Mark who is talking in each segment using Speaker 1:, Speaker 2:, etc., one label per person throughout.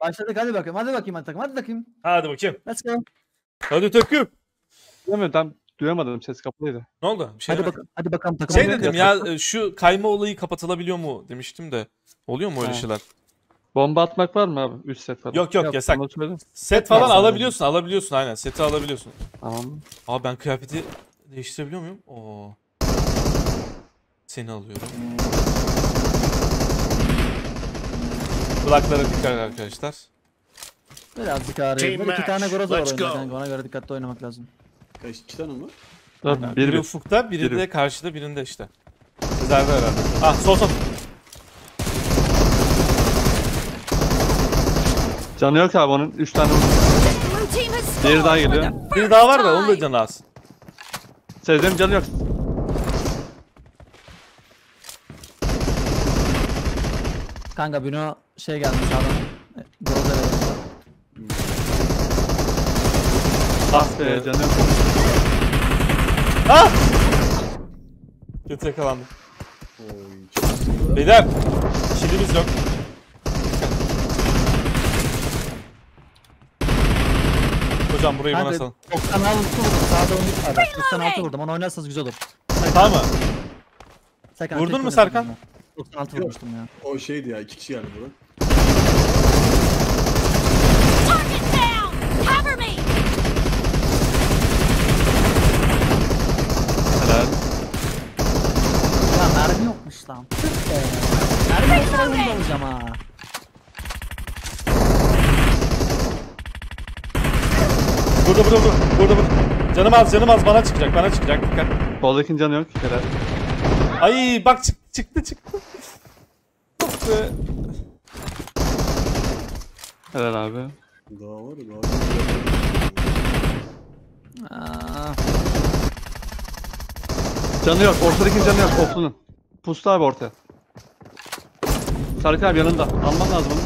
Speaker 1: Başladık hadi bakayım. Hadi bakayım hadi takım. Hadi bakayım.
Speaker 2: Hadi bakayım.
Speaker 1: Let's go.
Speaker 2: Hadi takım.
Speaker 3: Duyamıyorum tam duyamadım ses kapalıydı.
Speaker 2: Ne oldu? Bir şey
Speaker 1: Hadi bakalım. Hadi bakalım takım.
Speaker 2: Şey dedim ya e, şu kayma olayı kapatılabiliyor mu demiştim de. Oluyor mu öyle
Speaker 3: Ha.
Speaker 2: şeyler?
Speaker 3: Bomba atmak var mı abi? 3 set falan.
Speaker 2: Yok yok,
Speaker 1: Yok,
Speaker 2: yasak. Set falan
Speaker 1: Yasak.
Speaker 2: alabiliyorsun alabiliyorsun aynen seti alabiliyorsun.
Speaker 3: Tamam.
Speaker 2: Abi ben kıyafeti değiştirebiliyor muyum? Oo. Seni alıyorum. Kulaklara dikkat arkadaşlar.
Speaker 1: Birazcık ağrıyor. Bir iki tane groza var oyunda kanka. Ona göre dikkatli oynamak lazım.
Speaker 4: Kaç iki tane mi?
Speaker 3: Bir
Speaker 2: biri
Speaker 3: bir.
Speaker 2: ufukta, biri
Speaker 3: Biri.
Speaker 2: de karşıda, birinde işte. Rezerve herhalde. Ah sol sol.
Speaker 3: Canı yok abi onun 3 tane Diğeri daha geliyor.
Speaker 2: Biri daha var da onu da canı az.
Speaker 3: Sezer'in canı yok.
Speaker 1: Kanka Bino şey geldi sağdan. Groza geldi.
Speaker 3: Ah be canı yok.
Speaker 2: Ah! Kötü yakalandım. Beyler, kilimiz yok. Hocam burayı bana salın.
Speaker 1: 96 vurdum. Sağda 13 var. bak. 96 vurdum. Onu oynarsanız güzel olur.
Speaker 2: Tamam mı?
Speaker 1: Serkan,
Speaker 2: Vurdun mu Serkan?
Speaker 1: ben. 96 vurmuştum ya.
Speaker 4: O şeydi ya iki kişi geldi bura.
Speaker 5: Target down! Cover me!
Speaker 3: Helal.
Speaker 1: Ya mermi yokmuş lan. Tüh be. Yoksa ben bunu alacağım ha.
Speaker 2: Burada burada burada. Burada burada. Canım az canım az bana çıkacak bana çıkacak dikkat.
Speaker 3: Soldakinin canı yok. Helal.
Speaker 2: Ay bak çık, çıktı çıktı. Be.
Speaker 3: Helal abi.
Speaker 4: Daha var ya daha. bir-
Speaker 1: Aa,
Speaker 3: Canı yok. Ortadakinin canı yok. Oflunun. Pustu abi ortaya. Sarık abi yanında. Alman lazım onu.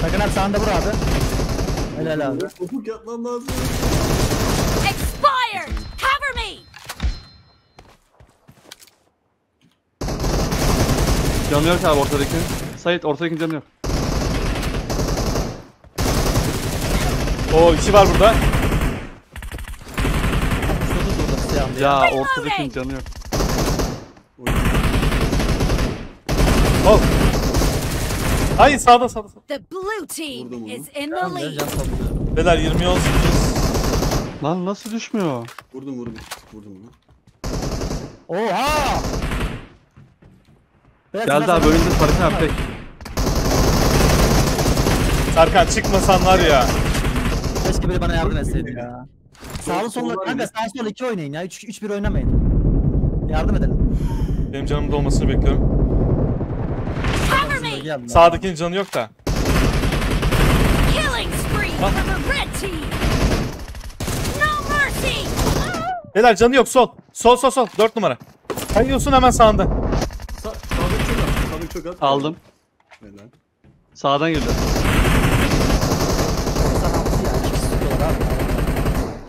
Speaker 1: Serkan abi sağında vur abi. Helal abi.
Speaker 4: Ufuk yatman lazım.
Speaker 5: Expired! Cover me!
Speaker 3: Canı yok abi ortadakinin. Sait ortadakinin canı yok.
Speaker 2: Oo iki var burada.
Speaker 1: Ya.
Speaker 3: Ortadakinin canı yok.
Speaker 2: Ol. Ay sağda sağda sağda.
Speaker 5: The blue team is in the lead.
Speaker 2: Beyler 20 18.
Speaker 3: Lan nasıl düşmüyor?
Speaker 4: Vurdum vurdum. Vurdum onu.
Speaker 1: Oha! Beyler,
Speaker 3: Geldi abi önünde Sarık abi tek.
Speaker 2: Serkan çıkmasan var ya.
Speaker 1: Keşke biri bana yardım etseydi ya. Sağlı
Speaker 4: sollar
Speaker 1: kanka sağ sol iki oynayın ya. 3 3 1 oynamayın. Yardım edelim.
Speaker 2: Benim canımın dolmasını bekliyorum.
Speaker 1: Aldılar.
Speaker 2: Sağdakinin canı yok da.
Speaker 5: Killing spree for the red team! No mercy!
Speaker 2: Beyler canı yok sol. Sol sol sol. 4 numara. Kayıyorsun hemen sağında.
Speaker 4: Sa sağdaki çok at. Sağdaki çok at.
Speaker 3: Aldım.
Speaker 4: Helal.
Speaker 3: Sağdan girdi.
Speaker 1: 96 ya. İki kişi sıkıyorlar abi.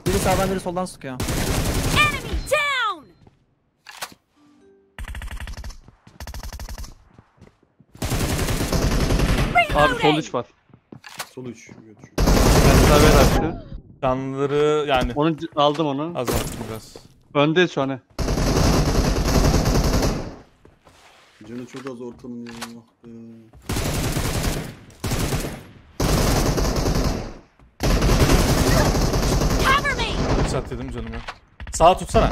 Speaker 1: Biri sağdan biri soldan sıkıyor.
Speaker 3: Abi sol
Speaker 5: Reloading!
Speaker 3: iç var.
Speaker 4: Sol üç. Götür.
Speaker 3: Ben serbest açtı.
Speaker 2: Canları yani
Speaker 3: Onu c- aldım onu.
Speaker 2: azalttım biraz.
Speaker 3: Öndeyiz şu an. he.
Speaker 4: Canı çok az ortamın ya. Be.
Speaker 5: Cover me!
Speaker 2: Yükselt dedim canımı. Sağa tutsana.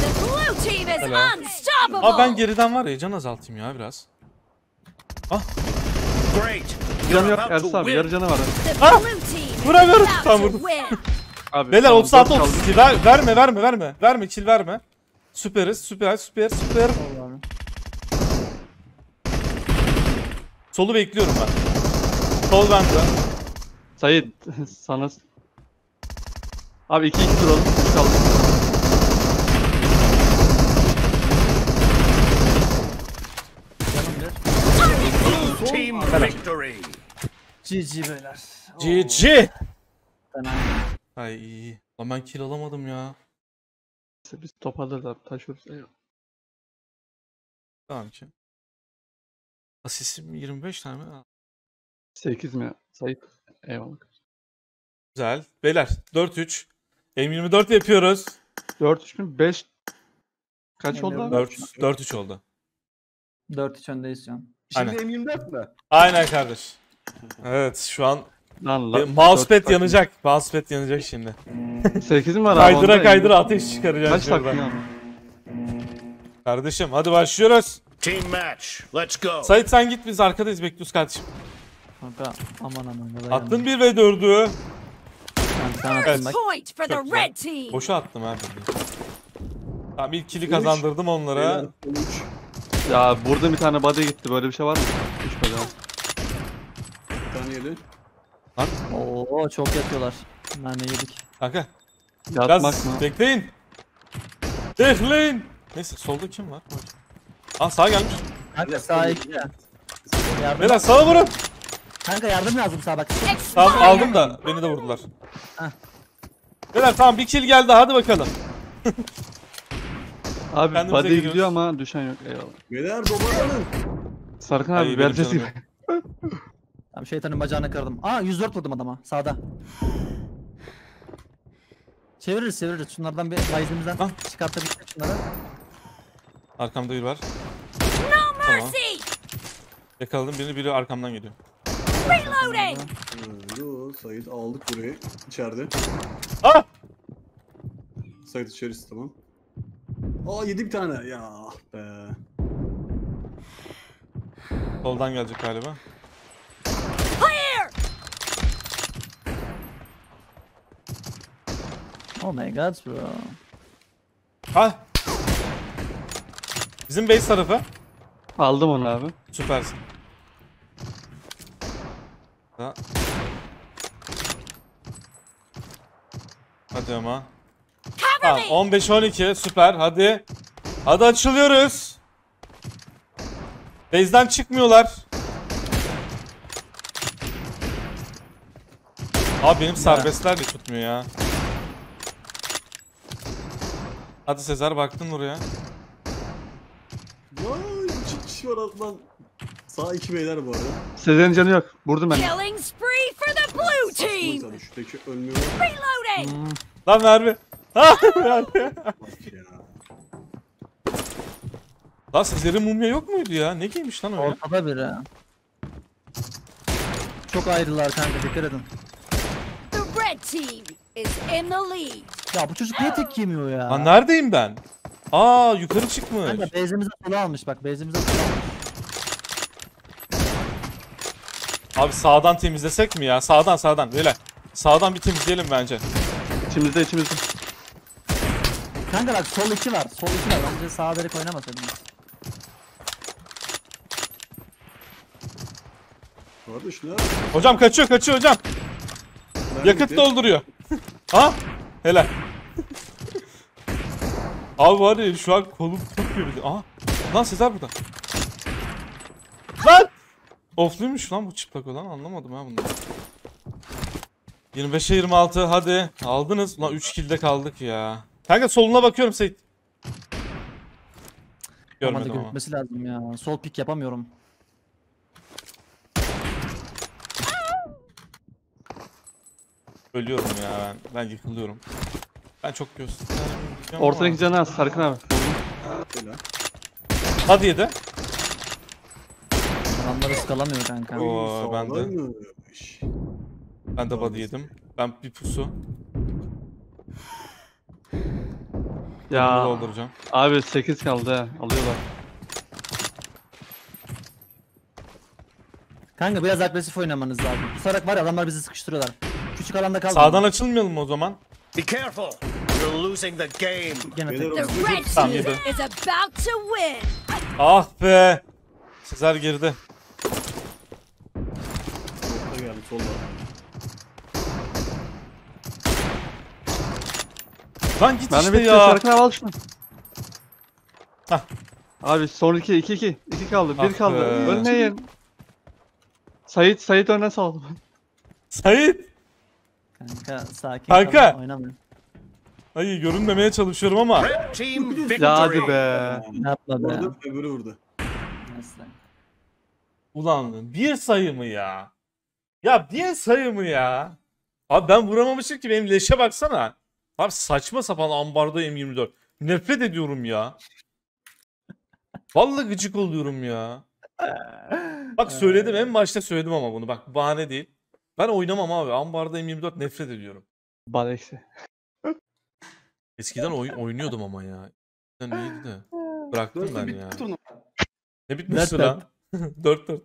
Speaker 5: The unstoppable!
Speaker 2: Abi ben geriden var ya can azaltayım ya biraz.
Speaker 4: Great.
Speaker 3: Canı yok Ersin abi. Yarı canı var.
Speaker 2: Ah! Vuramıyorum. Tamam, vurdum.
Speaker 3: Abi,
Speaker 2: Beyler
Speaker 3: tamam,
Speaker 2: 36
Speaker 3: dört kaldı.
Speaker 2: 32 ver, verme verme verme. Verme kill verme. Süperiz süper süper süper. Solu bekliyorum ben. Sol bende.
Speaker 3: Sait sana... Abi 2-2 duralım. 3 kaldı.
Speaker 1: GG beyler.
Speaker 2: GG.
Speaker 1: Fena.
Speaker 2: Ay iyi. Lan ben kill alamadım ya.
Speaker 3: Biz toparlarız abi taşıyoruz. Eyvallah.
Speaker 2: Tamam ki. Asistim 25 tane mi? Aa,
Speaker 3: 8 mi? Sait. Eyvallah.
Speaker 2: Güzel. Beyler 4-3. M24 yapıyoruz.
Speaker 3: 4 3 mü? 5 Kaç oldu abi?
Speaker 2: 4 4-3 oldu.
Speaker 1: 4-3 öndeyiz şu an.
Speaker 4: Şimdi
Speaker 2: Aynen.
Speaker 4: M24 mi?
Speaker 2: Aynen kardeş. Evet şu an
Speaker 3: Lan
Speaker 2: e,
Speaker 3: lan.
Speaker 2: mousepad yanacak. Mousepad yanacak şimdi.
Speaker 3: 8 mi var abi?
Speaker 2: Kaydıra kaydıra ateş çıkaracağız
Speaker 3: Kaç
Speaker 2: şuradan. Kardeşim hadi başlıyoruz.
Speaker 6: Team match. Let's go.
Speaker 2: Sait sen git biz arkadayız bekliyoruz kardeşim.
Speaker 1: Kanka aman aman.
Speaker 2: Attın
Speaker 1: gelme.
Speaker 2: 1 ve 4'ü.
Speaker 1: Kanka, sen attın
Speaker 2: Evet.
Speaker 1: bak.
Speaker 5: Point for the red team.
Speaker 2: Boşa attım ha. Tamam ilk kili kazandırdım onlara.
Speaker 4: Beyler, 13.
Speaker 3: Ya burada bir tane body gitti. Böyle bir şey var mı? Hiç böyle.
Speaker 4: Bir tane yedi.
Speaker 1: Oo çok yatıyorlar. Nane yedik.
Speaker 2: Kanka
Speaker 3: Yatmak
Speaker 2: biraz
Speaker 3: mı?
Speaker 2: bekleyin. Bekleyin. Neyse solda kim var? Aa sağa gelmiş.
Speaker 1: Kanka sağ iki. Yardım.
Speaker 2: Beyler sağa vurun.
Speaker 1: Kanka yardım lazım sağ bak.
Speaker 2: Tamam aldım da beni de vurdular.
Speaker 1: Heh.
Speaker 2: Beyler tamam bir kill geldi hadi bakalım.
Speaker 3: Abi
Speaker 2: Kendimize
Speaker 3: body gidiyor ama düşen yok. Eyvallah.
Speaker 4: Beyler domalanın.
Speaker 3: Sarkın
Speaker 2: Ay,
Speaker 3: abi
Speaker 2: benim
Speaker 3: vereceğiz gibi.
Speaker 1: Tamam şeytanın bacağını kırdım. Aa 104 vurdum adama sağda. Çeviririz çeviririz. Şunlardan bir bayizinizden
Speaker 2: Ah.
Speaker 1: çıkartabilirsek şunları.
Speaker 2: Arkamda bir var.
Speaker 5: No
Speaker 2: Tamam.
Speaker 5: mercy.
Speaker 2: Yakaladım birini biri arkamdan geliyor.
Speaker 5: Reloading.
Speaker 4: Yo Sait aldık burayı. İçeride.
Speaker 2: Ah!
Speaker 4: Sait içerisi tamam. Aa yedi bir tane. Ya ah be.
Speaker 2: Soldan gelecek galiba.
Speaker 5: Clear.
Speaker 1: Oh my god bro.
Speaker 2: Ha. Bizim base tarafı.
Speaker 3: Aldım onu abi.
Speaker 2: Süpersin. Ha. Hadi ama. Tamam
Speaker 5: me.
Speaker 2: 15 12 süper hadi. Hadi açılıyoruz. Base'den çıkmıyorlar. Abi benim serbestler de tutmuyor ya. Hadi Sezer baktın oraya.
Speaker 4: Vay iki kişi var lan. Sağ iki beyler bu arada.
Speaker 3: Sezer'in canı yok. Vurdum ben.
Speaker 5: Killing spree for the blue
Speaker 4: Saçma
Speaker 5: team.
Speaker 4: tabii şuradaki ölmüyor.
Speaker 5: Reloading.
Speaker 2: Lan Merve. Ha,
Speaker 4: ya.
Speaker 2: Lan Sezer'in mumya yok muydu ya? Ne giymiş lan öyle?
Speaker 1: Ortada biri. Çok ayrılar kanka dikkat edin.
Speaker 5: The red team is in the lead.
Speaker 1: Ya bu çocuk niye tek yemiyor ya?
Speaker 2: Lan neredeyim ben? Aa yukarı çıkmış.
Speaker 1: Kanka base'imize sola almış bak base'imize sola almış.
Speaker 2: Abi sağdan temizlesek mi ya? Sağdan sağdan böyle. Sağdan bir temizleyelim bence.
Speaker 3: İçimizde içimizde.
Speaker 1: Kanka bak sol iki var. Sol iki var. Bence sağa verip oynamasaydınız.
Speaker 4: Kardeş ne?
Speaker 2: Hocam kaçıyor kaçıyor hocam.
Speaker 4: Ben
Speaker 2: Yakıt
Speaker 4: gitti.
Speaker 2: dolduruyor. ha? Helal. Abi var ya şu an kolum tutuyor bir de. Aha. Lan Sezer burada. Lan! Ofluymuş lan bu çıplak olan anlamadım ha bunu. 25'e 26 hadi. Aldınız. Lan 3 kilde kaldık ya. Kanka soluna bakıyorum Seyit. Görmedim ama.
Speaker 1: gözükmesi lazım ya. Sol pik yapamıyorum.
Speaker 2: Ölüyorum ya ben. Ben yıkılıyorum. Ben çok göstermeyeceğim
Speaker 3: Ortadaki canı az Sarkın abi.
Speaker 4: Helal.
Speaker 2: Hadi yedi.
Speaker 1: Adamlar ıskalamıyor kanka.
Speaker 2: Oo, ben de. Ben de body yedim. Ben bir pusu.
Speaker 3: Ya
Speaker 2: dolduracağım.
Speaker 3: abi 8 kaldı ha. Alıyorlar.
Speaker 1: Kanka biraz agresif oynamanız lazım. Pusarak var ya adamlar bizi sıkıştırıyorlar. Küçük alanda kaldı.
Speaker 2: Sağdan açılmayalım mı o zaman?
Speaker 6: Be careful. You're losing the game.
Speaker 1: Gene
Speaker 4: Beyler,
Speaker 1: tek.
Speaker 5: The red team is about to win.
Speaker 2: Ah be. Sezer.
Speaker 4: Solda geldi solda.
Speaker 2: Lan git
Speaker 3: Ben
Speaker 2: işte ya.
Speaker 3: Sarkın abi al şunu.
Speaker 2: Hah.
Speaker 3: Abi son 2 2 2. 2 kaldı. 1
Speaker 2: Ah
Speaker 3: kaldı. Ölmeyin. Sait Sait önden saldı.
Speaker 2: Sait.
Speaker 1: Kanka sakin
Speaker 2: Kanka.
Speaker 1: kalın, oynamayın.
Speaker 2: Hayır görünmemeye çalışıyorum ama.
Speaker 3: Ya hadi be.
Speaker 1: Yapma be.
Speaker 4: Orada öbürü vurdu.
Speaker 2: Ulan bir sayı mı ya? Ya bir sayı mı ya? Abi ben vuramamışım ki benim leşe baksana. Abi saçma sapan ambarda M24. Nefret ediyorum ya. Vallahi gıcık oluyorum ya. Bak söyledim en başta söyledim ama bunu bak bahane değil. Ben oynamam abi. Ambarda M24 nefret ediyorum.
Speaker 3: Bal eksi.
Speaker 2: Eskiden oy- oynuyordum ama ya. Eskiden neydi de. Bıraktım ben ya.
Speaker 4: turnuva.
Speaker 2: Ne bitmişti
Speaker 1: Dört
Speaker 2: lan? 4 4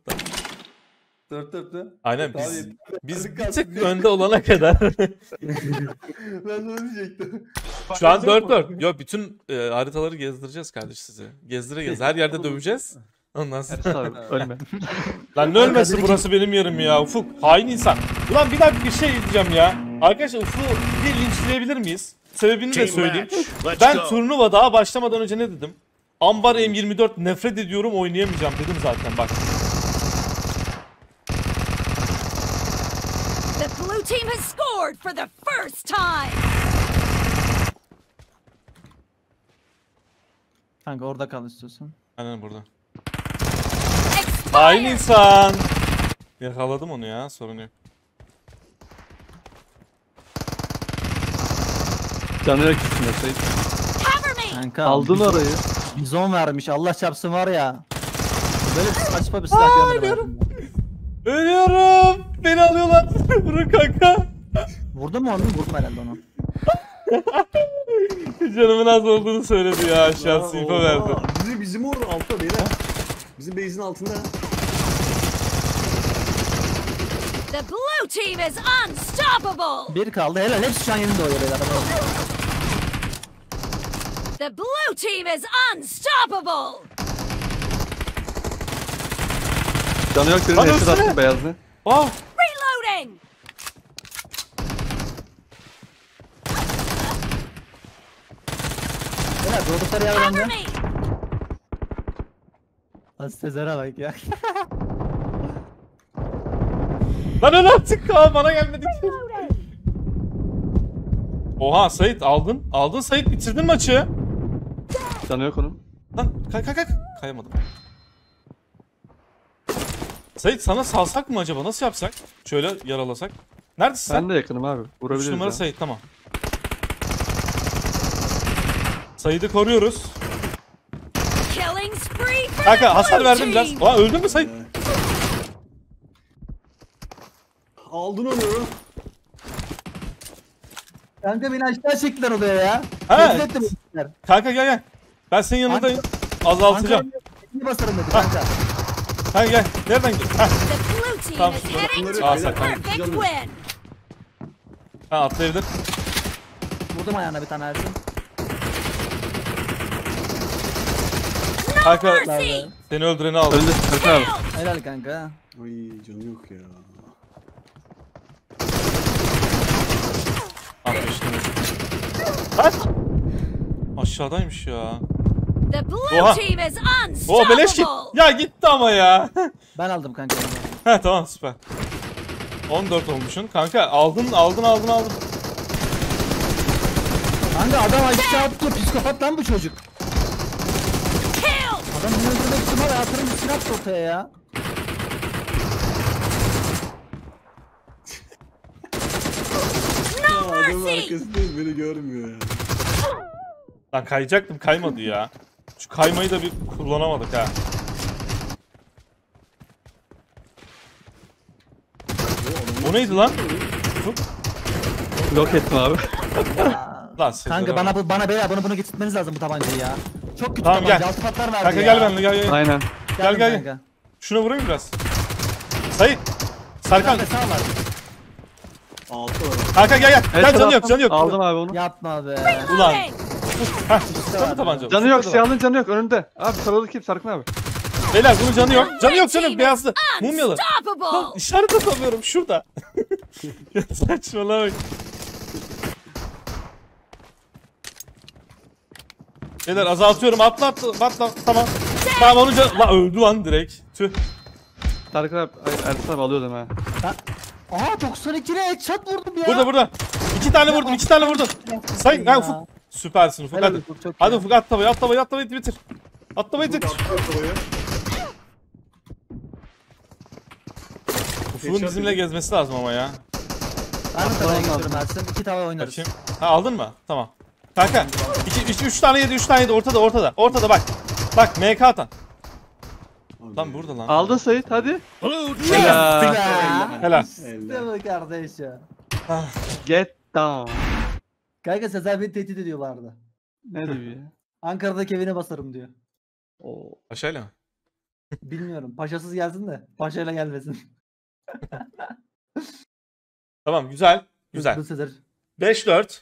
Speaker 4: Dört dörtte.
Speaker 2: Aynen biz biz bir
Speaker 4: kalsın
Speaker 2: tık
Speaker 4: diye.
Speaker 2: önde olana kadar.
Speaker 4: Ben de onu diyecektim.
Speaker 2: Şu an
Speaker 4: Paylaşacak
Speaker 2: 4
Speaker 4: mı?
Speaker 2: 4. Yo bütün e, haritaları gezdireceğiz kardeş size. Gezdire gez. Her yerde döveceğiz. Ondan sonra.
Speaker 3: Abi ölme.
Speaker 2: Lan ne ölmesin burası benim yerim ya Ufuk. Hain insan. Ulan bir dakika bir şey diyeceğim ya. Arkadaşlar Ufuk'u bir linçleyebilir miyiz? Sebebini de söyleyeyim. Ben turnuva daha başlamadan önce ne dedim? Ambar M24 nefret ediyorum oynayamayacağım dedim zaten bak.
Speaker 5: The blue team has scored for the first time.
Speaker 1: Kanka orada kal istiyorsan.
Speaker 2: Aynen burada. Hain insan. Yakaladım onu ya sorun yok.
Speaker 3: Canı.
Speaker 5: Cover me.
Speaker 1: Kanka
Speaker 3: Aldın orayı.
Speaker 1: Bizon vermiş. Allah çarpsın var ya. Böyle saçma bir silah görmedim. ben.
Speaker 2: Ölüyorum. Beni alıyorlar. Vurun kanka.
Speaker 1: Vurdun mu onu? Vurdum herhalde onu.
Speaker 2: Canımın az olduğunu söyledi ya. Aşağı info verdi.
Speaker 4: Bizim, bizim orada altta beyler. Bizim base'in altında.
Speaker 5: The blue team is unstoppable.
Speaker 1: Bir kaldı. Helal. Hepsi şu an yerinde oynuyor beyler.
Speaker 5: The blue team is unstoppable.
Speaker 3: Canı yok birinin headshot attı beyazlı.
Speaker 2: Ah.
Speaker 5: Reloading.
Speaker 1: Helal. Durdukları yer
Speaker 5: Cover
Speaker 1: bende.
Speaker 5: me.
Speaker 1: Lan Sezer'e bak ya.
Speaker 2: Lan öl artık. Aa, bana gelmedi ki. Oha Sait aldın. Aldın Sait bitirdin maçı.
Speaker 3: Canı yok onun.
Speaker 2: Lan kay kay kay. Kayamadım. Sait sana salsak mı acaba? Nasıl yapsak? Şöyle yaralasak. Neredesin sen?
Speaker 3: Ben de yakınım abi.
Speaker 2: 3
Speaker 3: Vurabiliriz
Speaker 2: numara
Speaker 3: ya.
Speaker 2: Sait tamam. Sait'i koruyoruz.
Speaker 5: Killing spree for the
Speaker 2: Kanka hasar verdim biraz. Aa öldün mü Sait?
Speaker 4: Aldın onu.
Speaker 1: Kanka beni aşağı çektiler odaya ya.
Speaker 2: Ha.
Speaker 1: Rezil herifler.
Speaker 2: Kanka gel gel. Ben senin yanındayım. Azaltacağım.
Speaker 1: Kanka basarım dedi kanka.
Speaker 2: Kanka gel. Nereden gel?
Speaker 5: Team
Speaker 2: Tamam,
Speaker 5: is
Speaker 2: şurada. Aa, saklan.
Speaker 5: perfect
Speaker 4: Canım.
Speaker 5: win.
Speaker 2: Ha atlayabilir.
Speaker 1: Vurdum ayağına bir tane Ersin.
Speaker 2: Kanka
Speaker 5: Mercy.
Speaker 2: seni öldüreni aldım.
Speaker 3: Önde Ersin abi.
Speaker 1: Helal kanka.
Speaker 4: Ay canı yok ya.
Speaker 2: Atmıştım. Kaç? Aşağıdaymış ya.
Speaker 5: The blue
Speaker 2: Oha.
Speaker 5: team is
Speaker 2: O beleş git.
Speaker 5: unstoppable.
Speaker 2: Ya gitti ama ya.
Speaker 1: Ben aldım kanka.
Speaker 2: ha tamam süper. 14 olmuşsun. Kanka aldın aldın aldın aldın.
Speaker 1: Kanka adam aşağı attı. Psikopat lan bu çocuk. Adam beni öldürmek için var ya. Atırım bir silah ortaya ya.
Speaker 5: No
Speaker 4: Ya adamın
Speaker 5: mercy.
Speaker 4: arkasındayız beni görmüyor ya.
Speaker 2: Lan kayacaktım kaymadı ya. Şu kaymayı da bir kullanamadık ha. O neydi lan?
Speaker 3: Yok ettim abi.
Speaker 2: Lan
Speaker 1: Kanka bana bu bana beyler bunu bunu getirtmeniz lazım bu tabancayı ya. Çok kötü
Speaker 2: Tamam, gel.
Speaker 1: Altı patlar verdi
Speaker 2: Kanka
Speaker 1: ya.
Speaker 2: gel benimle gel gel.
Speaker 3: Aynen.
Speaker 2: Gel, gel, gel. Şuna vurayım biraz. Sait. Serkan.
Speaker 1: Sağ var.
Speaker 2: Kanka gel gel. Gel canı yok canı yok.
Speaker 3: Aldım abi onu.
Speaker 1: Yapma be.
Speaker 2: Ulan. Heh. Sana tabanca.
Speaker 3: Canı yok siyahın canı yok önünde. Abi sarılı kim Sarkın abi.
Speaker 2: Beyler bunun canı yok. Canı yok canı
Speaker 5: Red
Speaker 2: yok
Speaker 5: team
Speaker 2: beyazlı. Mumyalı. Lan işaret atamıyorum şurada. ya saçmalama bak. Beyler azaltıyorum atla atla atla tamam. Tamam onun canı... Lan öldü lan direkt. Tüh.
Speaker 3: Sarkın abi. Ay, Ersin abi alıyordum ha.
Speaker 1: Aha 92'ne headshot vurdum ya.
Speaker 2: Burada burada. iki tane vurdum iki tane vurdum. Sayın ya Ufuk. Süpersin Ufuk
Speaker 1: Helal
Speaker 2: hadi.
Speaker 1: Ufuk, çok
Speaker 2: Hadi
Speaker 1: iyi.
Speaker 2: Ufuk at tavayı at tavayı at tavayı bitir. At tavayı bitir. Ufuk'un bizimle gezmesi lazım ama ya.
Speaker 1: Ben de tavaya gidiyorum Ersin. İki tava oynarız.
Speaker 2: Kaçayım. Ha aldın mı? Tamam. Kanka. iki, üç, üç tane yedi, üç tane yedi. Ortada, ortada. Ortada bak. Bak MK atan.
Speaker 4: Abi.
Speaker 2: Lan burada lan.
Speaker 3: Aldın Sait hadi. Helal.
Speaker 2: Helal.
Speaker 1: İşte bu kardeş ya.
Speaker 3: Get down.
Speaker 1: Kanka Sezer beni tehdit ediyor bu arada.
Speaker 3: Ne diyor ya?
Speaker 1: Ankara'daki evine basarım diyor.
Speaker 3: Oo.
Speaker 2: Aşağıyla mı?
Speaker 1: Bilmiyorum. Paşasız gelsin de. Paşayla gelmesin.
Speaker 2: Tamam güzel. Güzel.
Speaker 1: Sezer.
Speaker 2: 5-4.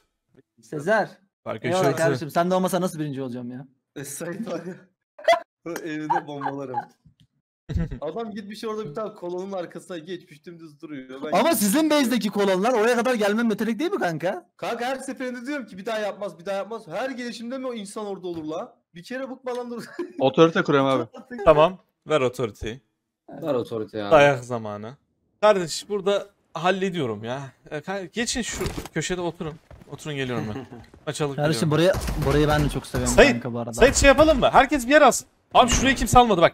Speaker 1: Sezer.
Speaker 2: Fark
Speaker 1: Eyvallah kardeşim. Sen de olmasa nasıl birinci olacağım ya?
Speaker 7: E, Sait var ya. Evinde bombalarım. Adam gitmiş orada bir tane kolonun arkasına geçmiş dümdüz duruyor. Ben
Speaker 1: Ama sizin base'deki kolonlar oraya kadar gelmem yetenek değil mi kanka?
Speaker 7: Kanka her seferinde diyorum ki bir daha yapmaz bir daha yapmaz. Her gelişimde mi o insan orada olur la? Bir kere bıkmadan dur.
Speaker 3: Otorite kuruyorum abi.
Speaker 2: Tamam. Ver otoriteyi.
Speaker 8: Ver otorite ya.
Speaker 2: Dayak zamanı. Kardeş burada hallediyorum ya. E, Geçin şu köşede oturun. Oturun geliyorum ben. Açalım
Speaker 1: Kardeşim burayı burayı ben de çok seviyorum
Speaker 2: Sayın,
Speaker 1: kanka bu arada.
Speaker 2: Sayın şey yapalım mı? Herkes bir yer alsın. Abi şurayı kimse almadı bak.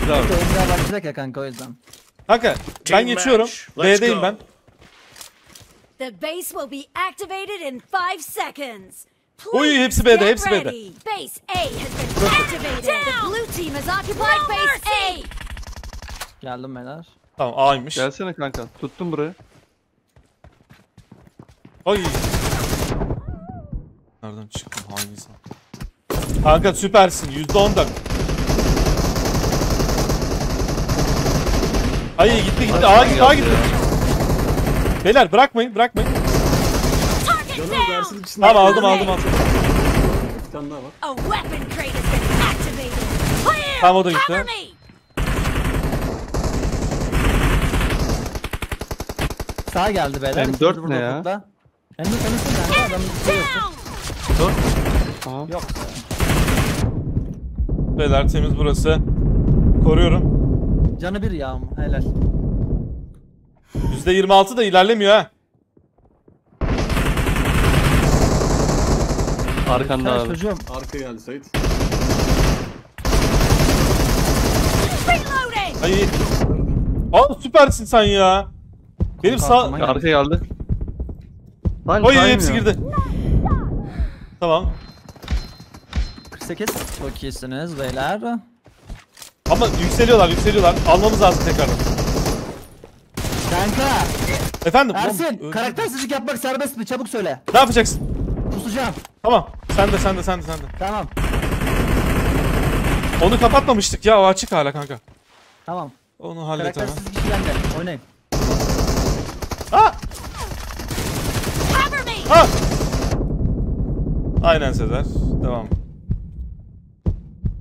Speaker 3: Güzel abi.
Speaker 1: Oyuncağa başlayacak ya kanka o yüzden.
Speaker 2: Kanka ben
Speaker 6: Team
Speaker 2: geçiyorum.
Speaker 6: match. Let's
Speaker 2: B'deyim
Speaker 6: go.
Speaker 2: ben.
Speaker 5: The base will be activated in five seconds.
Speaker 2: Oy,
Speaker 5: Please
Speaker 2: hepsi B'de,
Speaker 5: get
Speaker 2: hepsi B'de.
Speaker 5: ready. Base A has been activated. The blue team has occupied base A.
Speaker 1: Geldim beyler.
Speaker 2: Tamam A'ymış.
Speaker 3: Gelsene kanka. Tuttum burayı.
Speaker 2: Ay. Nereden çıktın hain insan? Kanka süpersin. %14. Ay gitti gitti. A gitti A gitti. Beyler bırakmayın bırakmayın.
Speaker 4: Canım.
Speaker 2: Tamam aldım aldım aldım.
Speaker 4: Bir tane daha var.
Speaker 5: A weapon crate has been activated. Clear.
Speaker 2: Tamam, o da gitti.
Speaker 1: Sağ geldi beyler.
Speaker 3: M4
Speaker 1: İkimiz burada
Speaker 3: ne ya?
Speaker 1: M4 tanıştın kanka adam bir şey yok.
Speaker 5: Down.
Speaker 3: Aha.
Speaker 1: Yok.
Speaker 2: Beyler temiz burası. Koruyorum.
Speaker 1: Canı bir ya helal.
Speaker 2: %26 da ilerlemiyor ha.
Speaker 3: Arkanda
Speaker 1: Helal
Speaker 3: abi.
Speaker 1: çocuğum.
Speaker 4: Arka geldi Sait.
Speaker 5: Reloading.
Speaker 2: Ay. Aa süpersin sen ya. Benim sağ...
Speaker 3: Arka geldi. Lan
Speaker 2: Oy
Speaker 3: kaymıyor.
Speaker 2: hepsi girdi. Tamam.
Speaker 1: 48. Çok iyisiniz beyler.
Speaker 2: Ama yükseliyorlar yükseliyorlar. Almamız lazım tekrardan.
Speaker 1: Kanka.
Speaker 2: Efendim?
Speaker 1: Ersin
Speaker 2: Oğlum,
Speaker 1: karaktersizlik yapmak serbest mi? Çabuk söyle.
Speaker 2: Ne yapacaksın?
Speaker 1: Pusacağım.
Speaker 2: Tamam. Sen de sen de sen de sen de.
Speaker 1: Tamam.
Speaker 2: Onu kapatmamıştık ya o açık hala kanka.
Speaker 1: Tamam.
Speaker 2: Onu hallet hemen.
Speaker 1: Karaktersiz kişi bende. Oynayın.
Speaker 2: Ha! Ha! Aynen Sezer. Devam.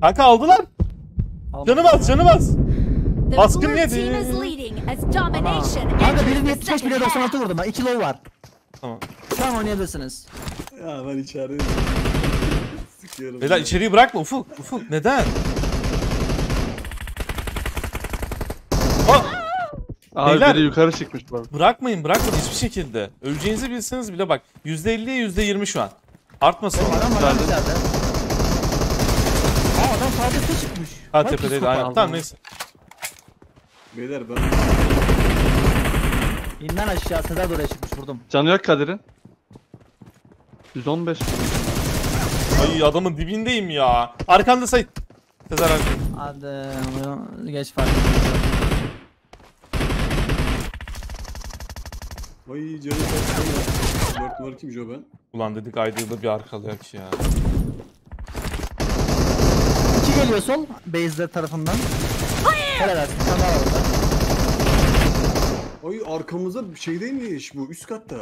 Speaker 2: Kanka aldılar.
Speaker 1: Al.
Speaker 2: Canım az canım az.
Speaker 5: The
Speaker 2: Baskın
Speaker 5: blue
Speaker 2: yedi.
Speaker 5: team is leading as domination
Speaker 1: Kanka birini
Speaker 5: the
Speaker 1: 75
Speaker 5: second
Speaker 1: biri 96
Speaker 5: half.
Speaker 1: vurdum ben. 2 low var.
Speaker 2: Tamam.
Speaker 1: An oynayabilirsiniz.
Speaker 4: Ya ben içeride. Sıkıyorum.
Speaker 2: Beyler içeriği bırakma Ufuk. Ufuk neden? Aa,
Speaker 3: Abi
Speaker 2: Beyler.
Speaker 3: biri yukarı çıkmış bu arada.
Speaker 2: bırakmayın bırakmayın hiçbir şekilde. Öleceğinizi bilseniz bile bak. %50'ye %20 şu an. Artmasın.
Speaker 1: Adam var lan
Speaker 3: Geldi.
Speaker 1: içeride. Aa adam üstte çıkmış.
Speaker 2: Ha tepedeydi
Speaker 1: psikopat.
Speaker 2: aynen. Tamam neyse.
Speaker 4: Beyler ben
Speaker 1: İnden aşağı Sezer de oraya çıkmış vurdum.
Speaker 3: Canı yok Kadir'in. 115.
Speaker 2: Ay adamın dibindeyim ya. Arkanda Sait. Sezer arkanda.
Speaker 1: Hadi geç fark
Speaker 4: Ay canım kaçtı ya. 4 numara kim Joe ben?
Speaker 2: Ulan dedik Aydır'da bir arkalayak ya.
Speaker 1: İki geliyor sol. Base'ler tarafından. Helal daha var orada.
Speaker 4: Ay arkamızda bir şey değil mi iş bu? Üst katta.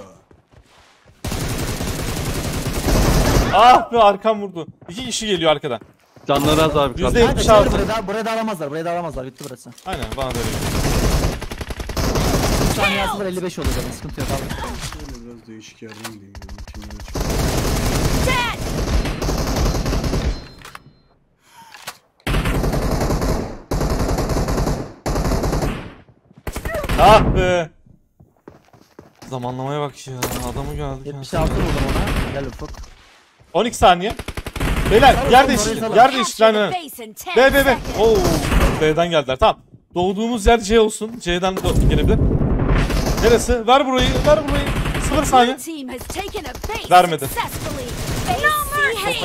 Speaker 2: Ah be arkam vurdu. İki kişi geliyor arkadan.
Speaker 3: Canları az abi.
Speaker 2: Yüzde
Speaker 3: Kadir.
Speaker 2: yetmiş. Altı.
Speaker 1: buraya, da, buraya da alamazlar. Buraya da alamazlar. Bitti burası.
Speaker 2: Aynen bana da öyle.
Speaker 1: 3 saniye var 55 olacak. Sıkıntı yok abi.
Speaker 4: Şöyle biraz değişik yerden gideyim.
Speaker 5: Dead.
Speaker 2: Ah be. Zamanlamaya bak ya. Adamı geldik.
Speaker 1: 76 vurdum ona. Gel ufuk.
Speaker 2: 12 saniye. Beyler yer
Speaker 1: salın,
Speaker 2: değiştir.
Speaker 1: orayı salın.
Speaker 2: Yer değiştir.
Speaker 5: Capture
Speaker 2: Aynen.
Speaker 5: the
Speaker 2: aynen.
Speaker 5: base in 10
Speaker 2: B B B. Oo. B'den geldiler. Tamam. Doğduğumuz yer C olsun. C'den gelebilir. Neresi? Ver burayı. Ver burayı. 0
Speaker 5: Blue
Speaker 2: saniye. Vermedi.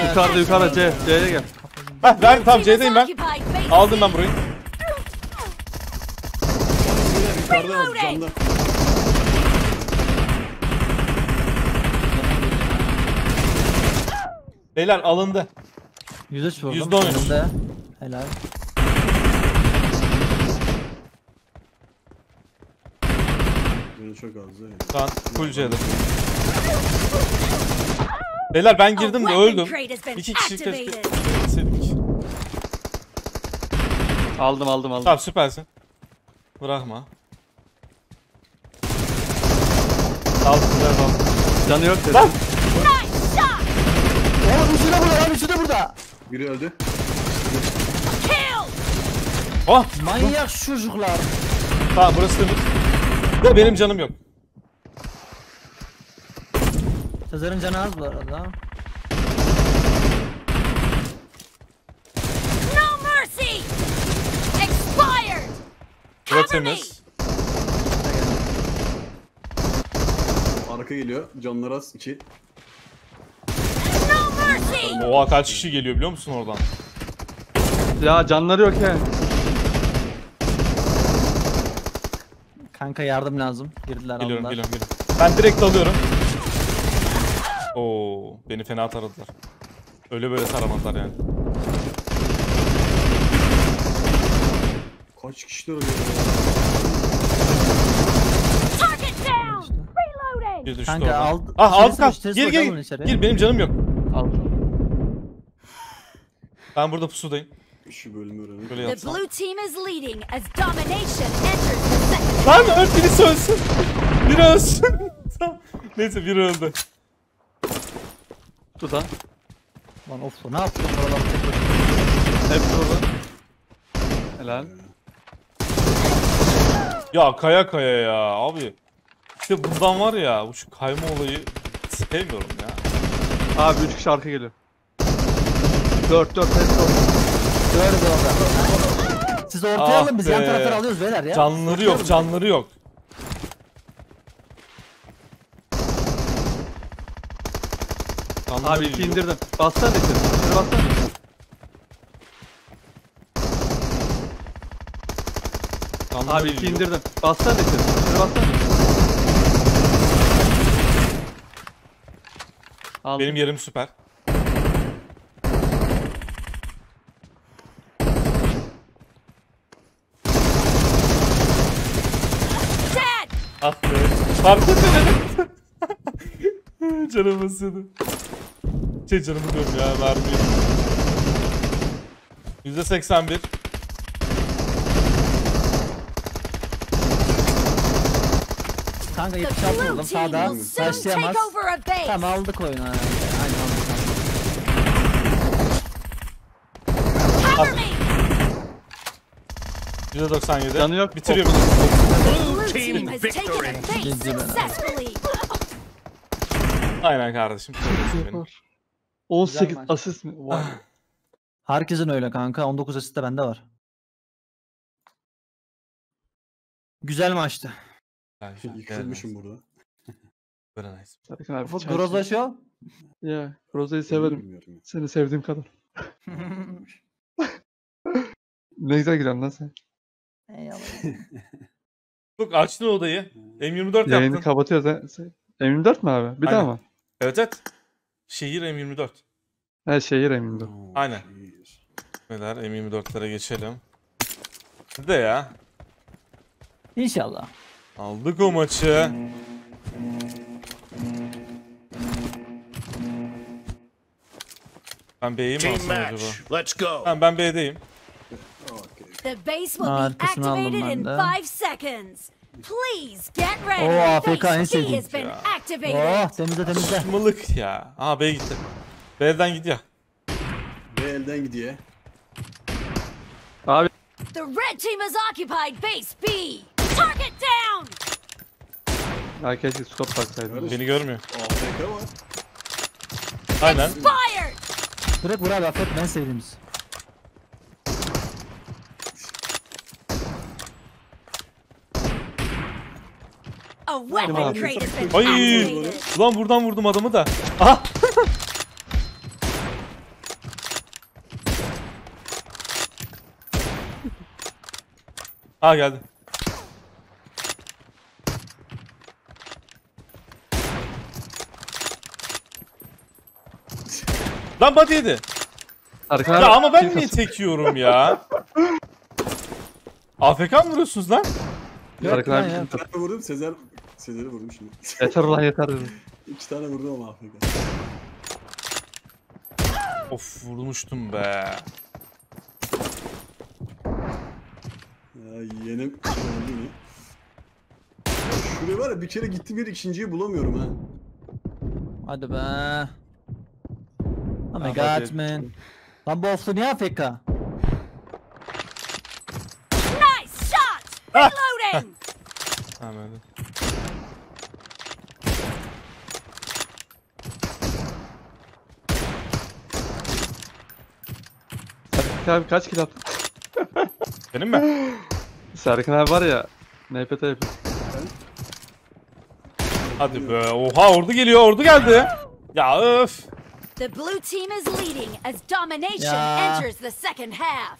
Speaker 3: Yukarıda yukarıda C. C'ye gel.
Speaker 2: Heh ver tamam C'deyim ben. Aldım ben burayı.
Speaker 4: Yukarıda var camda.
Speaker 2: Beyler alındı.
Speaker 1: 103 vurdum.
Speaker 2: Yüzde on.
Speaker 1: Helal.
Speaker 4: Canı çok az.
Speaker 2: an full C'de. Beyler ben girdim de öldüm. İki kişi keşke.
Speaker 3: Aldım aldım aldım.
Speaker 2: Tamam süpersin. Bırakma. Aldım güzel aldım.
Speaker 3: Canı yok dedi.
Speaker 2: Lan!
Speaker 1: Oğlum üçü de burada lan üçü de burada.
Speaker 4: Biri öldü.
Speaker 5: Kill.
Speaker 2: Oh!
Speaker 1: Manyak çocuklar.
Speaker 2: Tamam burası temiz. De benim canım yok.
Speaker 1: Sezar'ın canı az bu arada.
Speaker 5: No mercy. Expired.
Speaker 2: Burası
Speaker 5: Cover me.
Speaker 2: temiz.
Speaker 4: Arka geliyor. Canlar az. 2.
Speaker 5: No mercy.
Speaker 2: Oha kaç kişi geliyor biliyor musun oradan?
Speaker 3: Ya canları yok he.
Speaker 1: Kanka yardım lazım. Girdiler
Speaker 2: Geliyorum
Speaker 1: aldılar.
Speaker 2: geliyorum geliyorum. Ben direkt alıyorum. Oo, beni fena taradılar. Öyle böyle taramadılar yani.
Speaker 4: Kaç kişiler ölüyor?
Speaker 5: Target down. Reloading.
Speaker 2: Bir düştü
Speaker 1: Kanka
Speaker 2: oradan.
Speaker 1: aldı.
Speaker 2: Ah
Speaker 1: boş, içerisi
Speaker 2: Gir gir gir.
Speaker 1: içeri.
Speaker 2: Gir benim canım yok.
Speaker 3: Aldım.
Speaker 2: Ben burada pusudayım.
Speaker 4: Şu bölümü öğrenelim.
Speaker 2: Böyle
Speaker 5: The
Speaker 2: yatsam.
Speaker 5: blue team is leading as domination enters the.
Speaker 2: Lan öl birisi ölsün. Biri ölsün. Tamam. Neyse biri öldü.
Speaker 3: Tutan.
Speaker 1: Lan of ne yapıyorsun oradan?
Speaker 3: Hepsi burada. Helal.
Speaker 2: Ya kaya kaya ya abi. İşte bundan var ya bu şu kayma olayı sevmiyorum ya.
Speaker 3: Abi 3 kişi arka geliyor. 4 4 hepsi orada.
Speaker 1: Gördü orada. Siz ortaya
Speaker 2: Ah
Speaker 1: alın biz yan
Speaker 2: be.
Speaker 1: tarafları alıyoruz beyler ya.
Speaker 2: Canları yok canları yok. Canları
Speaker 3: Abi 2
Speaker 2: yok.
Speaker 3: indirdim. Bassana. İçeri bassana.
Speaker 2: Canları
Speaker 3: Abi 2
Speaker 2: yok.
Speaker 3: indirdim. Bassana. İçeri bassana. Aldım.
Speaker 2: Benim yerim süper.
Speaker 5: Dead.
Speaker 2: Ah Fark etmedim. Canımı ısırdı. Şey canımı diyorum ya mermi. Yüzde 81.
Speaker 1: Kanka
Speaker 5: The
Speaker 1: 76
Speaker 5: blue
Speaker 1: vurdum
Speaker 5: team
Speaker 1: sağda. Başlayamaz. Tamam aldık oyunu. Aynen aldık.
Speaker 5: Cover me.
Speaker 2: Yüzde 97.
Speaker 3: Canı yok.
Speaker 2: Bitiriyor beni.
Speaker 6: Team
Speaker 5: has taken
Speaker 6: victory.
Speaker 5: base
Speaker 1: Gitti ben abi.
Speaker 5: successfully.
Speaker 2: Aynen kardeşim. Benim.
Speaker 3: Yapar. 18
Speaker 1: maç.
Speaker 3: asist mi? Vay.
Speaker 1: Herkesin öyle kanka. 19 asist de bende var. Güzel maçtı.
Speaker 2: Güzel, güzel.
Speaker 4: Yıkılmışım burada.
Speaker 2: Very nice.
Speaker 3: Serkan abi. Çay-
Speaker 1: grozlaşıyor.
Speaker 3: Ya, Rose'yi severim.
Speaker 4: Bilmiyorum ya.
Speaker 3: Seni sevdiğim kadar. Ne güzel gidiyorsun lan sen.
Speaker 1: Eyvallah.
Speaker 2: Çok açtın odayı. M24
Speaker 3: Yayını
Speaker 2: yaptın.
Speaker 3: kapatıyoruz ha. Sen- M24 mi abi? Bir daha
Speaker 2: Aynen.
Speaker 3: mı?
Speaker 2: Evet evet. Şehir M24.
Speaker 3: He şehir M24.
Speaker 4: Oo,
Speaker 2: Aynen. Neler M24'lere geçelim. Hadi de ya.
Speaker 1: İnşallah.
Speaker 2: Aldık o maçı. Ben B'yi mi
Speaker 6: Team
Speaker 2: alsam acaba?
Speaker 6: match. Let's go.
Speaker 2: Tamam ben B'deyim.
Speaker 5: The base will be activated in
Speaker 1: de.
Speaker 5: 5 seconds. Please get ready.
Speaker 1: Oo, AFK en sevdiğim. Oh temizle temizle.
Speaker 2: Mılık ya. Aa B'ye gitti. B'den gidiyor.
Speaker 4: Elden gidiyor.
Speaker 3: Abi
Speaker 5: The red team has occupied base B. Target down.
Speaker 3: Ya keşke scope taksaydım.
Speaker 2: Beni görmüyor.
Speaker 4: AFK var.
Speaker 2: Aynen.
Speaker 5: Fired!
Speaker 1: Direkt vur abi affet ben sevdiğimiz.
Speaker 5: A weapon
Speaker 3: abi.
Speaker 5: crate has been
Speaker 2: Ay! Ulan buradan vurdum adamı da. Aha! Aa geldi. Lan body yedi. Ya ama ben niye
Speaker 3: kasıyor.
Speaker 2: tek yiyorum ya? AFK mı vuruyorsunuz lan?
Speaker 1: Ya.
Speaker 3: kasıyor.
Speaker 4: Ben vurdum Sezer. Sezer'i vurdum şimdi.
Speaker 3: Yeter ulan yeter dedim.
Speaker 4: İki tane vurdum ama AFK.
Speaker 2: Of vurmuştum be.
Speaker 4: Ya yine. Ya Şuraya var ya bir kere gittim bir ikinciyi bulamıyorum ha.
Speaker 1: Hadi be. Oh my god
Speaker 2: hadi.
Speaker 1: man. Lan bu off'lu niye AFK?
Speaker 5: Nice shot!
Speaker 2: Ah!
Speaker 5: Reloading!
Speaker 2: Tamam hadi.
Speaker 3: Serkan abi kaç kill attın?
Speaker 2: Benim mi?
Speaker 3: Serkan abi var ya. NPT yapıyor.
Speaker 2: Hadi be. Oha ordu geliyor. Ordu geldi. Ya öf.
Speaker 5: The blue team is leading as domination
Speaker 1: Ya.
Speaker 5: enters the second half.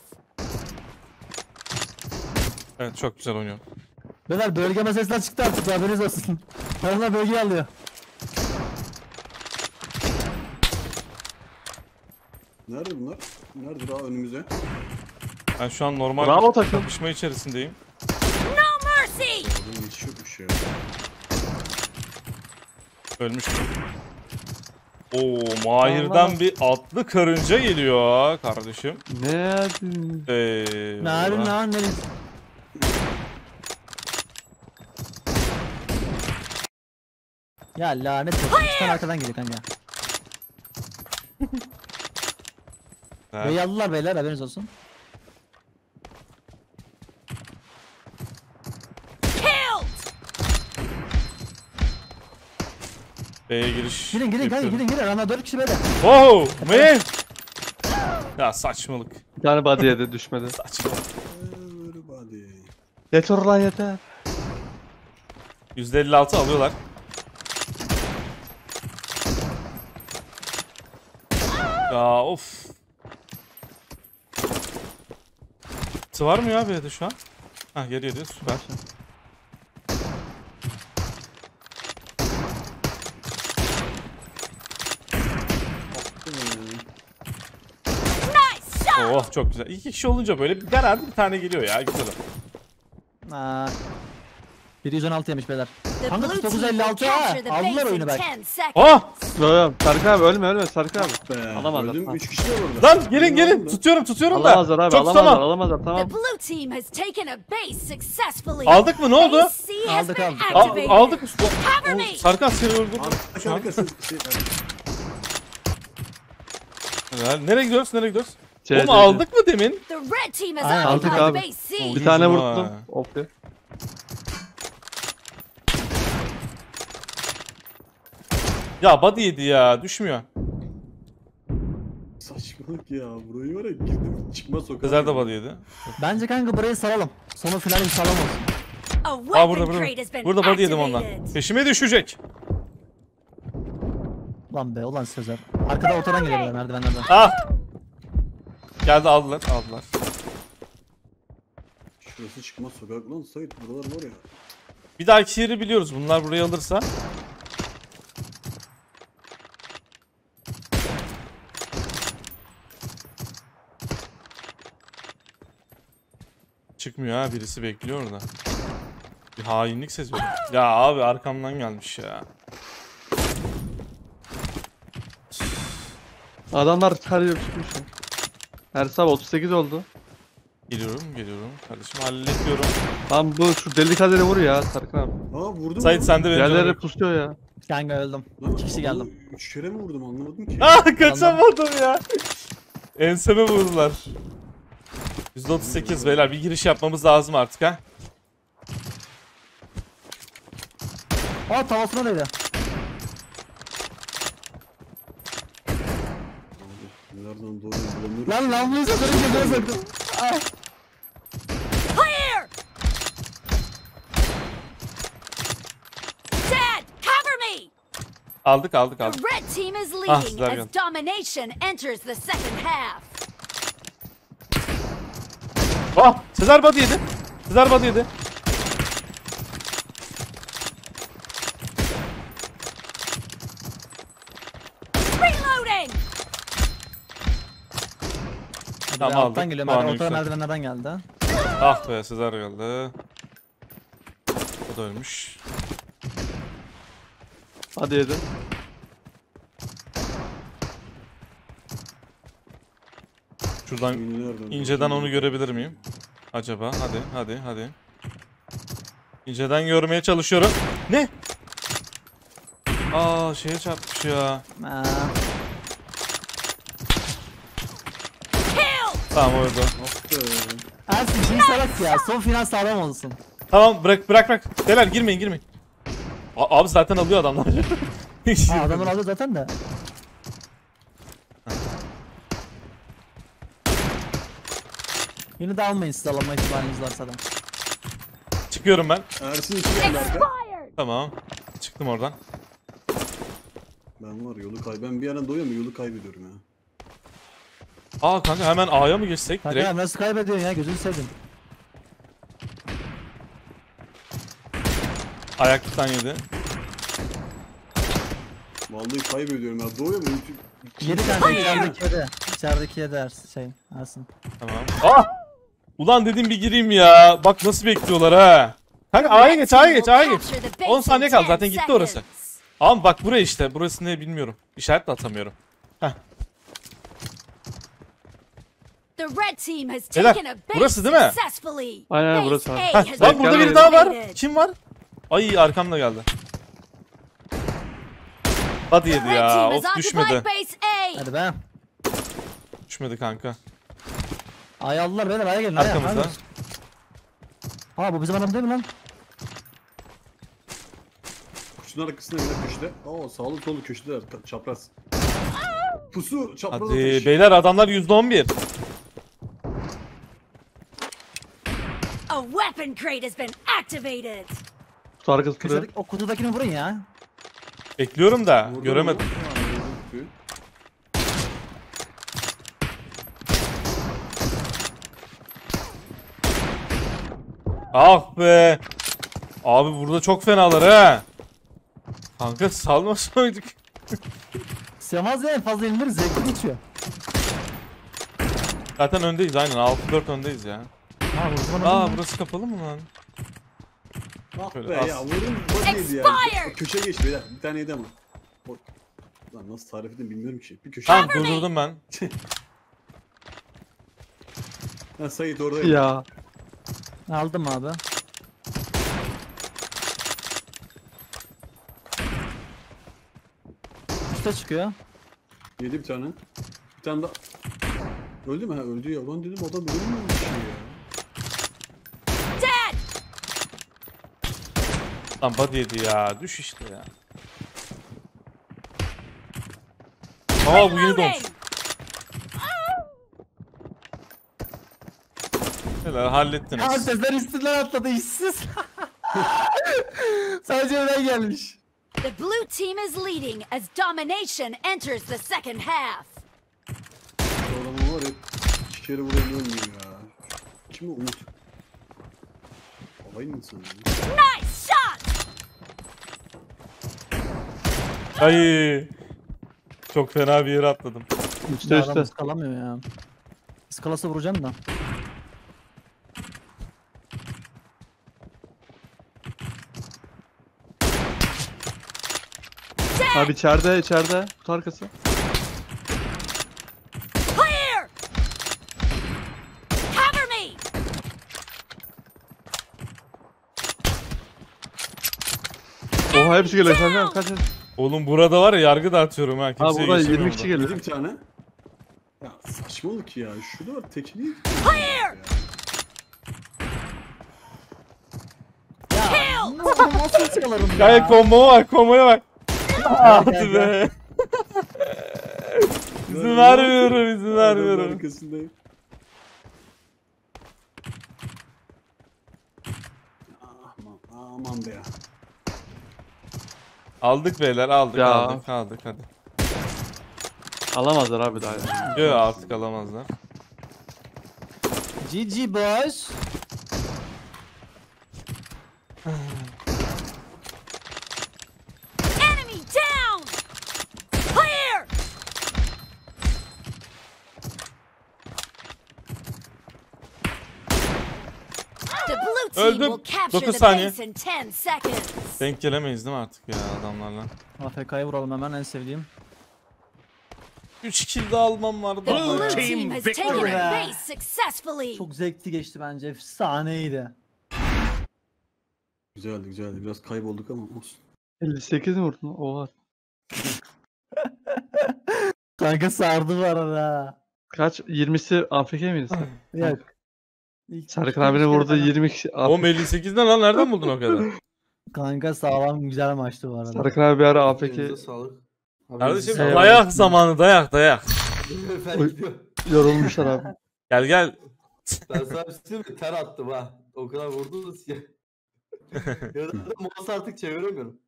Speaker 2: Evet çok güzel oynuyor.
Speaker 1: Beyler bölge meselesinden çıktı artık haberiniz olsun. Tarımlar bölgeyi alıyor.
Speaker 4: Nerede bunlar? Nerede daha önümüze?
Speaker 2: Ben şu an normal
Speaker 3: Bravo
Speaker 2: bir
Speaker 3: takım.
Speaker 2: kapışma içerisindeyim.
Speaker 5: No mercy!
Speaker 4: Oradan geçiş yokmuş ya.
Speaker 2: Ölmüştüm. Oo Mahir'den bir atlı karınca geliyor kardeşim.
Speaker 3: Ne hadi.
Speaker 2: Eyvallah.
Speaker 1: Narin lan nereye? Ya lanet olsun. İki tane arkadan geliyor kanka.
Speaker 2: Evet.
Speaker 1: Bey'i aldılar beyler haberiniz olsun.
Speaker 2: B'ye giriş.
Speaker 1: Girin girin kanka
Speaker 2: yapıyorum.
Speaker 1: girin girin. Ana 4 kişi beyler.
Speaker 2: Wow! Ne? Ya saçmalık.
Speaker 3: Bir tane body yedi düşmedi.
Speaker 2: Saçmalık.
Speaker 3: Yeter ulan yeter.
Speaker 2: %56 alıyorlar. Ya of. Tı var mı ya B'de şu an? Ha geliyor diyor süper. Oh çok güzel. İki kişi olunca böyle bir garanti bir tane geliyor ya güzel.
Speaker 1: Aa. Biri 116 yemiş beyler. Kanka
Speaker 5: blue team
Speaker 1: 956
Speaker 5: will
Speaker 1: ha. Aldılar oyunu bak.
Speaker 5: 10 seconds.
Speaker 2: Oh!
Speaker 3: Yok Serkan abi ölme ölme Serkan abi.
Speaker 4: Be,
Speaker 3: Alamazlar,
Speaker 4: öldüm.
Speaker 3: tamam.
Speaker 4: Üç kişi de burada.
Speaker 2: Lan gelin gelin tutuyorum tutuyorum da.
Speaker 3: Alamazlar abi
Speaker 2: Çok
Speaker 3: alamazlar alamazlar tamam.
Speaker 2: Aldık mı ne oldu?
Speaker 1: Aldık, aldık.
Speaker 2: A-
Speaker 5: activated.
Speaker 2: aldık.
Speaker 5: Me.
Speaker 2: Sarkan seni öldürdüm.
Speaker 4: Şey.
Speaker 2: Nereye gidiyoruz nereye gidiyoruz?
Speaker 3: C,
Speaker 2: Oğlum aldık mı demin?
Speaker 1: Aynen,
Speaker 3: aldık abi. Bir tane vurdum.
Speaker 2: ha.
Speaker 3: Ya.
Speaker 2: Body yedi ya düşmüyor.
Speaker 4: Saçmalık ya. Burayı var ya girdim çıkma sokağa.
Speaker 2: Sezer de body yedi.
Speaker 1: Bence kanka burayı saralım. Sonu finali sağlam olsun.
Speaker 5: A
Speaker 2: Aa burada burada. Burada body yedim ondan. Peşime düşecek.
Speaker 1: Ulan be ulan Sezer. Arkada otoran geliyor böyle merdivenlerden.
Speaker 2: Ah! Geldi aldılar aldılar.
Speaker 4: Şurası çıkma sokak lan Sait buralar var ya.
Speaker 2: Bir dahaki yeri biliyoruz bunlar burayı alırsa. Çıkmıyor ha birisi bekliyor orada. Bir hainlik seziyorum. Ya abi arkamdan gelmiş ya.
Speaker 3: Adamlar karıyor çıkmış ya. Her sabah 38 oldu.
Speaker 2: Geliyorum geliyorum kardeşim hallediyorum.
Speaker 3: Lan bu şu deli kaderi vur ya Serkan abi.
Speaker 4: Aa vurdum
Speaker 2: Sait sen de canım
Speaker 3: Yerlere
Speaker 2: yok.
Speaker 3: pusuyor ya.
Speaker 1: Kanka öldüm. İki kişi geldim.
Speaker 4: Üç kere mi vurdum anlamadım ki.
Speaker 2: Ah kaçamadım ya. Enseme vurdular. %38 beyler bir giriş yapmamız lazım artık ha.
Speaker 1: Aa tavasına değdi.
Speaker 4: Nereden doğru bulamıyorum.
Speaker 1: Lan bu seferin gözüne soktum. Ah.
Speaker 5: Clear! Dad, cover me!
Speaker 2: Aldık aldık
Speaker 5: The
Speaker 2: aldık.
Speaker 5: red team is
Speaker 2: Ah,
Speaker 5: leading as domination enters the second half.
Speaker 2: Ah Sezer body yedi. Sezer body yedi. Tamam,
Speaker 1: be, alttan
Speaker 2: aldık.
Speaker 1: geliyor. Merdiven, orta merdivenlerden geldi.
Speaker 2: Ah be Sezer geldi. O da ölmüş.
Speaker 3: Hadi yedi.
Speaker 2: Şuradan inceden onu görebilir miyim? Acaba? Hadi hadi hadi. İnceden görmeye çalışıyorum. Ne? Aa şeye çarpmış ya.
Speaker 1: Aa!
Speaker 2: Tamam
Speaker 4: be.
Speaker 1: Ersin şimdi salak ya. Son final sağlam olsun.
Speaker 2: Tamam bırak bırak bırak. Beyler girmeyin girmeyin. A- abi zaten alıyor adamlar.
Speaker 1: Ha adamın aldı zaten de. Yine de almayın siz alma ihtimaliniz varsa da.
Speaker 2: Çıkıyorum ben.
Speaker 4: Ersin içi geldi arka.
Speaker 5: Expired!
Speaker 2: Tamam. Çıktım oradan.
Speaker 4: Ben var yolu kay. Ben bir yerden doyuyorum yolu kaybediyorum ya.
Speaker 2: Aa kanka hemen A'ya mı geçsek
Speaker 1: Kanka
Speaker 2: direkt?
Speaker 1: ya nasıl kaybediyorsun ya gözünü sevdim.
Speaker 2: Ayaklıktan yedi.
Speaker 4: Vallahi kaybediyorum ya. Doyuyorum.
Speaker 1: Yedi kanka içerideki yedi. İçerideki yedi Ersin şey Ersin.
Speaker 2: Tamam. Ah! Ulan dedim bir gireyim ya. Bak nasıl bekliyorlar ha. Kanka A'ya geç A'ya geç A'ya geç. 10 saniye kaldı zaten gitti orası. Ama bak buraya işte. Burası ne bilmiyorum. İşaret de atamıyorum.
Speaker 5: The red team has
Speaker 2: Beyler,
Speaker 5: taken a base
Speaker 2: burası değil mi?
Speaker 5: successfully.
Speaker 3: Aynen, burası abi.
Speaker 2: Heh, lan burada biri daha var. Kim var? Ay arkamda geldi. Hadi yedi ya. Of düşmedi.
Speaker 1: Hadi be.
Speaker 2: Düşmedi kanka.
Speaker 1: Ay aldılar beyler aya gelin aya.
Speaker 2: Arkamızda.
Speaker 1: Ha bu bizim adam değil mi lan?
Speaker 4: Kuşun arkasında bir köşede. Aa sağlı sollu köşede çapraz. Pusu çapraz
Speaker 2: Hadi
Speaker 4: atış.
Speaker 2: beyler adamlar %11.
Speaker 5: A weapon crate has been activated.
Speaker 3: Kutu arkası duruyor.
Speaker 1: Köşedeki, o kutudakini vurun ya.
Speaker 2: Bekliyorum da
Speaker 4: Vurdum
Speaker 2: göremedim.
Speaker 4: vurdum.
Speaker 2: Ah be. Abi burada çok fenalar ha. Kanka salmasaydık.
Speaker 1: Sığmaz ya en fazla indir zevkli geçiyor.
Speaker 2: Zaten öndeyiz aynen 6-4 öndeyiz ya.
Speaker 1: Ha
Speaker 2: Aa burası kapalı mı lan?
Speaker 4: Ah
Speaker 2: Şöyle
Speaker 4: be
Speaker 2: az.
Speaker 4: ya vurun body'ydi ya. Köşe geç beyler. Bir tane yedi ama. O- Lan nasıl tarif edeyim bilmiyorum ki. Bir köşe.
Speaker 2: Tamam durdurdum ben.
Speaker 4: Ha Sait orada.
Speaker 3: Ya.
Speaker 1: Aldım abi. Üste çıkıyor.
Speaker 4: Yedi bir tane. Bir tane daha. Öldü mü? Ha öldü ya. Ulan dedim adam ölmüyormuş ya.
Speaker 5: Dad!
Speaker 2: Lan body yedi ya. Düş işte ya. Aa bu yeni doğmuş. Helal hallettiniz.
Speaker 1: sesler üstünden atladı işsiz. Sadece önden gelmiş.
Speaker 5: The blue team is leading as domination enters the second half.
Speaker 4: Adamı var ya. İki kere vuran ölmüyor ya. Kim o Umut? Aynı insan.
Speaker 5: Nice shot!
Speaker 2: Ay. Çok fena bir yere atladım.
Speaker 3: Üstte
Speaker 1: Adam
Speaker 3: üstte.
Speaker 1: ıskalamıyor ya. Iskalası vuracağım da.
Speaker 3: Abi içeride içeride. Kutu arkası.
Speaker 5: Clear! Cover me!
Speaker 3: Oha hepsi geliyor. Sen kaç kaç.
Speaker 2: Oğlum burada var ya yargı dağıtıyorum ha.
Speaker 3: Abi
Speaker 2: Kimseye
Speaker 3: burada
Speaker 2: geçemiyorum
Speaker 3: 20 kişi geliyor.
Speaker 4: Bir tane. Ya saçmalık ya. Şurada var tekniği.
Speaker 5: Clear! Kill!
Speaker 1: Nasıl çıkarım ya?
Speaker 2: Kanka komboya bak komboya bak. Hadi be. izin vermiyorum izin vermiyorum.
Speaker 4: arkasındayım. Aman, aman be ya.
Speaker 2: Aldık beyler aldık
Speaker 3: Ya.
Speaker 2: aldık aldık hadi.
Speaker 3: Alamazlar abi daha.
Speaker 2: Yok artık alamazlar.
Speaker 1: GG boys.
Speaker 5: Enemy down! Clear! The blue team
Speaker 2: Öldüm.
Speaker 5: will capture
Speaker 2: Dokuz
Speaker 5: the
Speaker 2: saniye.
Speaker 5: base in 10 seconds.
Speaker 2: Denk gelemeyiz değil mi artık ya adamlarla?
Speaker 1: AFK'yı vuralım hemen en sevdiğim.
Speaker 2: 3 kill de almam
Speaker 5: successfully.
Speaker 1: Çok zevkli geçti bence. Efsaneydi.
Speaker 4: Güzeldi güzeldi. Biraz kaybolduk ama olsun.
Speaker 3: 58 mi vurdun? Oha.
Speaker 1: Kanka sardı bu arada.
Speaker 3: Kaç? 20'si AFK miydi sen?
Speaker 1: Yok. İlk-
Speaker 3: Serkan abinin
Speaker 1: falan-
Speaker 3: 20 kişi.
Speaker 2: Oğlum 58'den lan nereden buldun o kadar?
Speaker 1: Kanka sağlam güzel maçtı bu arada.
Speaker 3: Serkan abi bir ara
Speaker 7: sağlık.
Speaker 2: Kardeşim
Speaker 3: Eyvallah.
Speaker 2: dayak zamanı dayak dayak.
Speaker 3: Yorulmuşlar abi.
Speaker 2: Gel gel.
Speaker 7: Ben sana bir şey mi? Ter attım ha. O kadar vurdunuz ki. ya da mouse artık çeviremiyorum.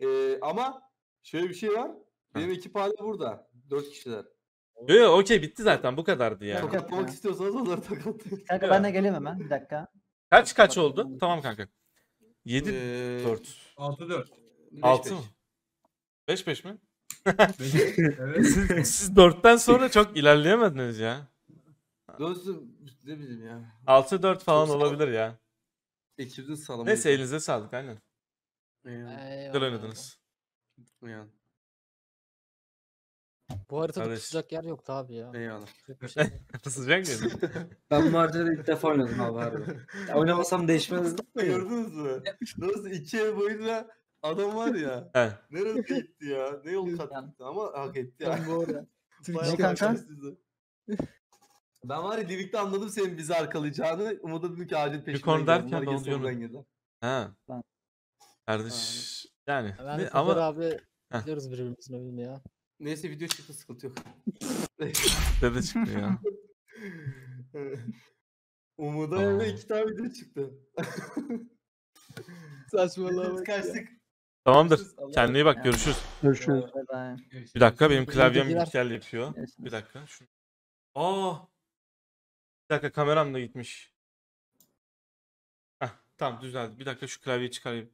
Speaker 7: Ee, ama şöyle bir şey var. Benim ekip hala burada. Dört kişiler.
Speaker 2: Yo yo okey bitti zaten bu kadardı ya.
Speaker 1: Çok-
Speaker 7: Tokatlamak istiyorsanız onları tokatlayın.
Speaker 1: Kanka ben de geleyim hemen bir dakika.
Speaker 2: Kaç kaç oldu? Tamam kanka. 7
Speaker 7: Ee,
Speaker 2: 4.
Speaker 8: 6-4.
Speaker 2: 6 mı?
Speaker 7: 5-5.
Speaker 2: 5 5 mi?
Speaker 8: evet.
Speaker 2: Siz, siz 4'ten sonra çok ilerleyemediniz ya.
Speaker 7: Dostum ne bileyim ya.
Speaker 2: 6 4 falan
Speaker 7: Çok sağ ol.
Speaker 2: olabilir ya.
Speaker 7: Ekibin sağlamayı.
Speaker 2: Neyse elinize sağlık aynen.
Speaker 7: Yani,
Speaker 2: Güzel oynadınız.
Speaker 7: yani.
Speaker 9: Bu haritada
Speaker 2: Kardeş.
Speaker 9: tutacak yer yoktu abi ya.
Speaker 7: Eyvallah.
Speaker 9: Bir şey.
Speaker 2: Sıcak mıydı?
Speaker 10: Ben bu haritada ilk defa oynadım abi harbi. Ya oynamasam değişmezdi.
Speaker 7: Gördünüz mü? Nasıl iki el boyunca adam var ya.
Speaker 2: He.
Speaker 7: Nereye gitti ya? Ne yol kat etti ama hak etti ya.
Speaker 1: bu arada.
Speaker 7: Bayağı
Speaker 1: Ne kanka?
Speaker 7: Ben var ya Livik'te anladım senin bizi arkalayacağını. Umut'a dedim ki acil peşinden
Speaker 2: derken diyorum.
Speaker 7: sonradan gelir.
Speaker 2: Ha.
Speaker 1: Lan.
Speaker 2: Kardeş yani
Speaker 9: Ben
Speaker 2: ne- ama...
Speaker 9: abi
Speaker 2: Heh.
Speaker 9: biliyoruz birbirimizin oyunu ya.
Speaker 7: Neyse video çıktı sıkıntı yok.
Speaker 2: dede çıktı ya.
Speaker 7: Umut'a evde iki tane video çıktı.
Speaker 9: Saçmalama.
Speaker 7: Kaçtık.
Speaker 2: Tamamdır.
Speaker 7: Allah'a
Speaker 2: Kendine iyi bak görüşürüz.
Speaker 3: Görüşürüz.
Speaker 1: Bye
Speaker 2: Bir dakika benim klavyem
Speaker 9: Bilgiler.
Speaker 2: git gel yapıyor.
Speaker 1: bye.
Speaker 2: Bir dakika. Şunu. Aa. Bir dakika kameram da gitmiş. Heh, tamam düzeldi. Bir dakika şu klavyeyi çıkarayım.